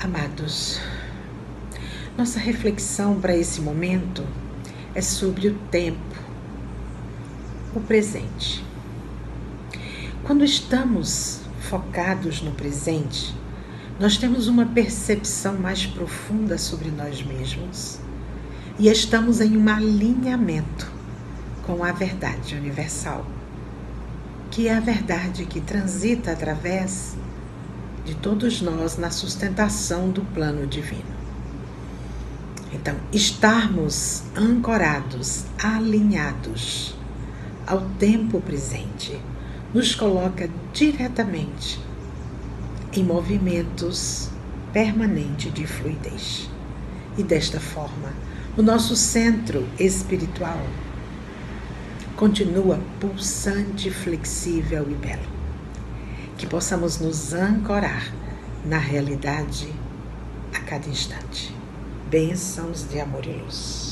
Amados, nossa reflexão para esse momento é sobre o tempo, o presente. Quando estamos focados no presente, nós temos uma percepção mais profunda sobre nós mesmos e estamos em um alinhamento com a verdade universal, que é a verdade que transita através de todos nós na sustentação do plano divino. Então, estarmos ancorados, alinhados ao tempo presente, nos coloca diretamente em movimentos permanentes de fluidez. E desta forma, o nosso centro espiritual continua pulsante, flexível e belo. Que possamos nos ancorar na realidade a cada instante. Bênçãos de amor e luz.